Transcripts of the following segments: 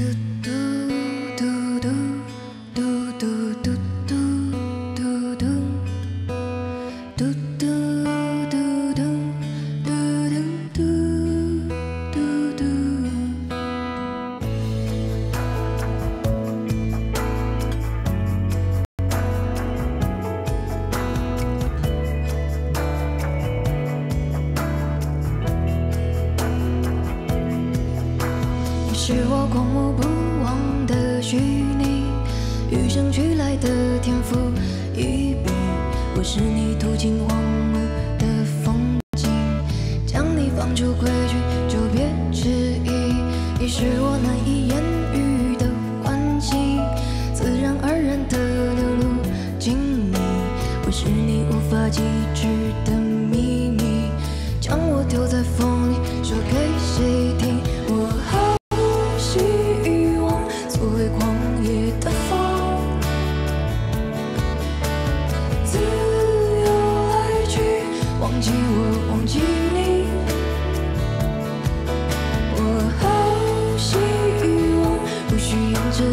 do do 是我过目不忘的虚拟与生俱来的天赋异禀我是你途经荒芜的风景。将你放出规矩就别迟疑你是我难以言喻的欢喜自然而然的流露经历我是你无法启齿的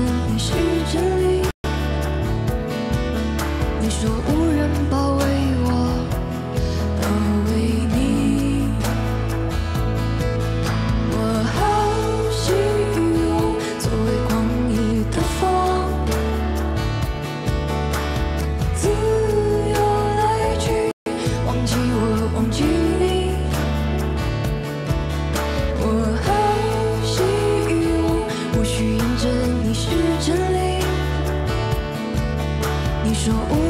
的你是说无。